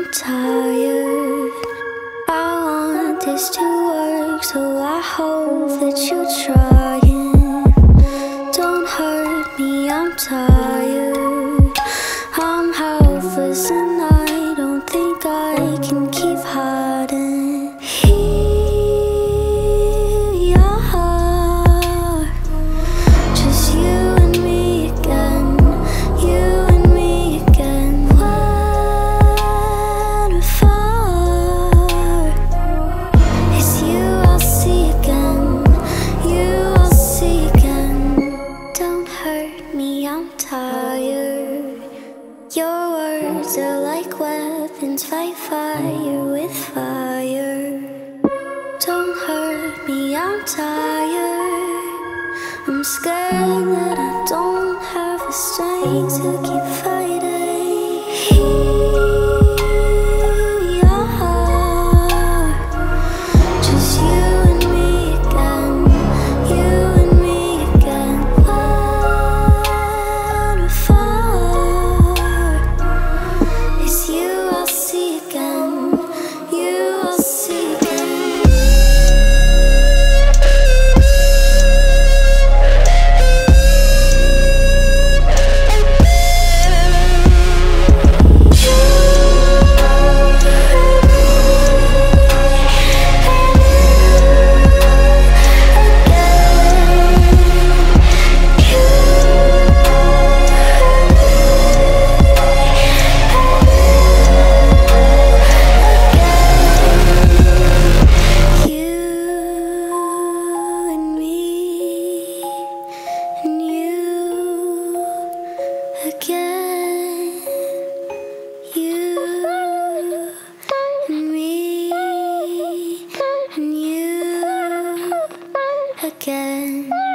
I'm tired. I want this to work, so I hope that you're trying. Don't hurt me, I'm tired. Tired. Your words are like weapons, fight fire with fire. Don't hurt me, I'm tired. I'm scared that I don't have the strength to again.